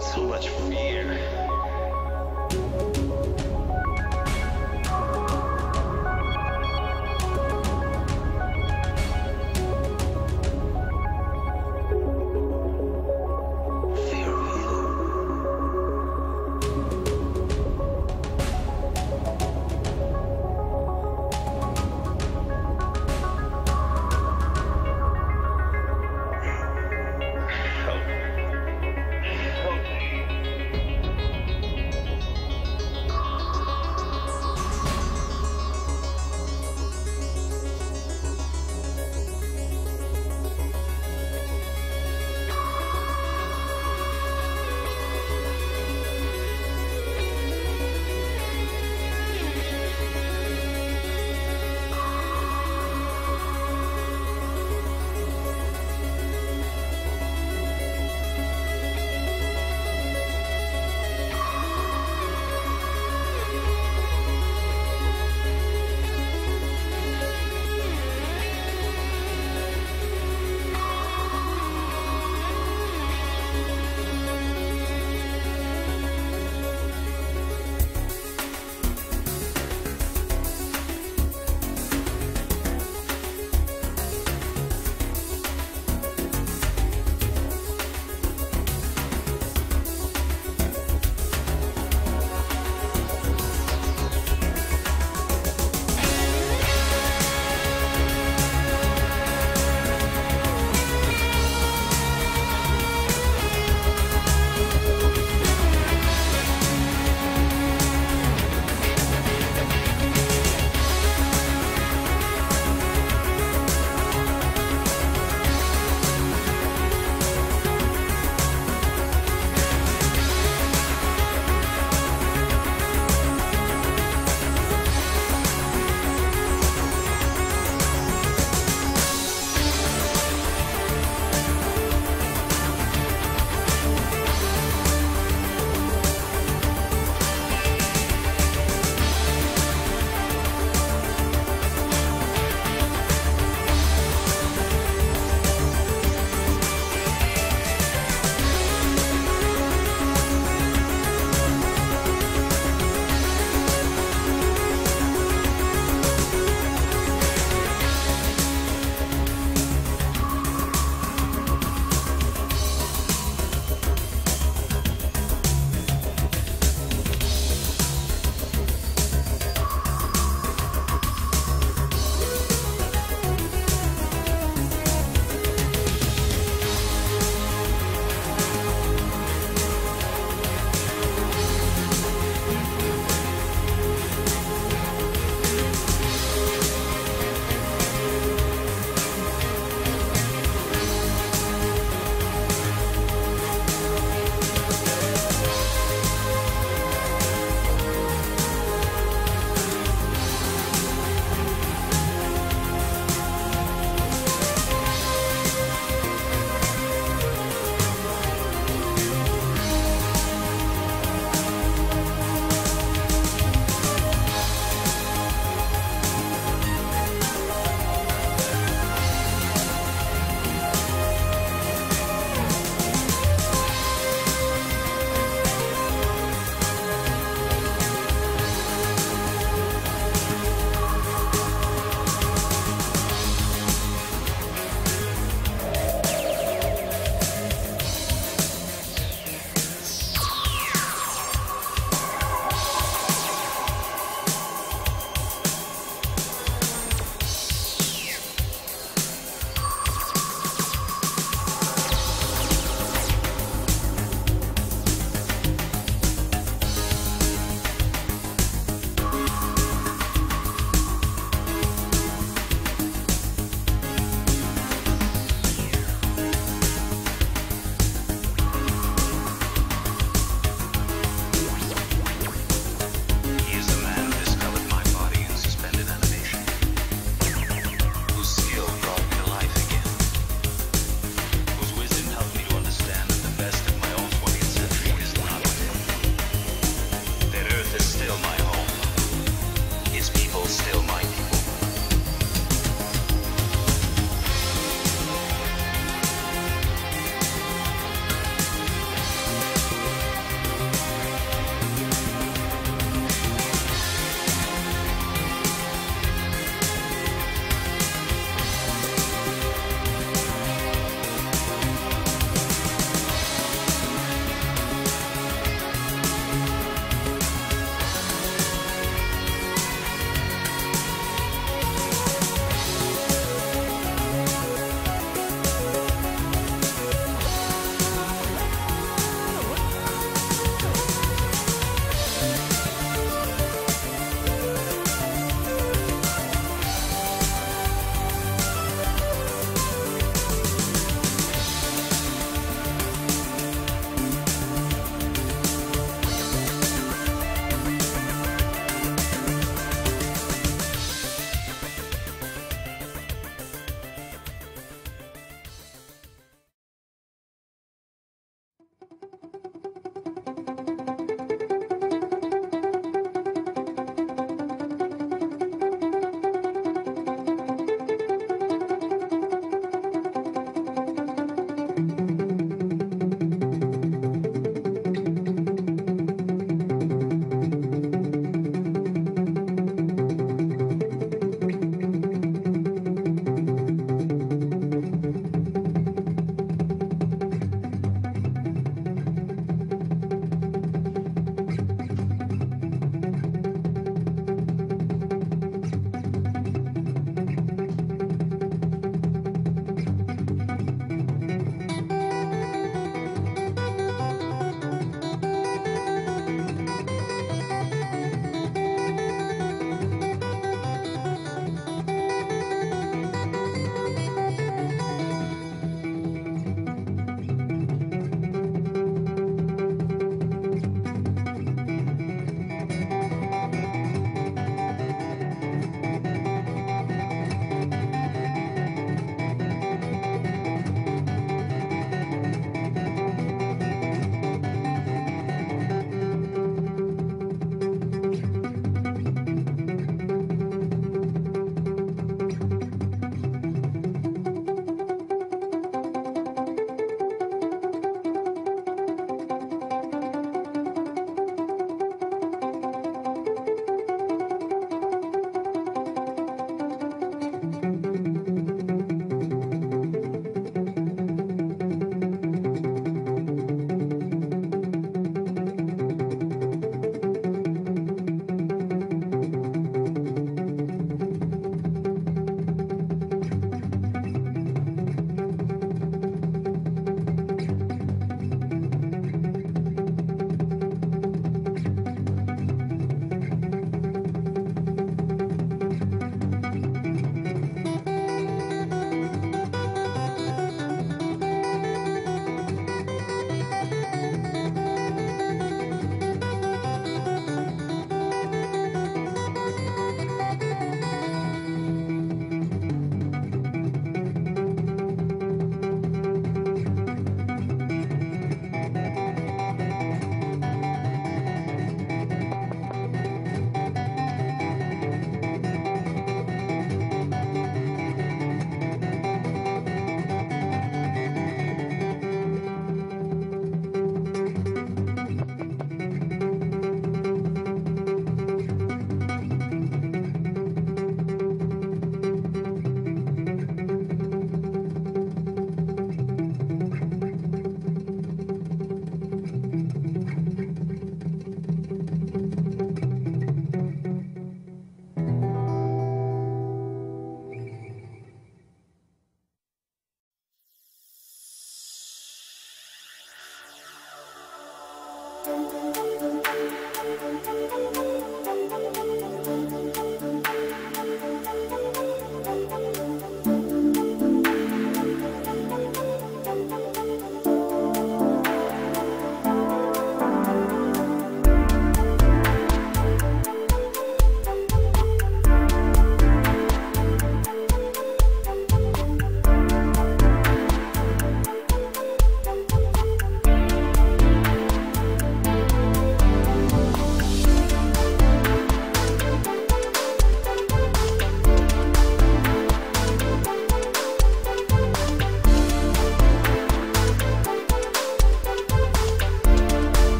So much fear.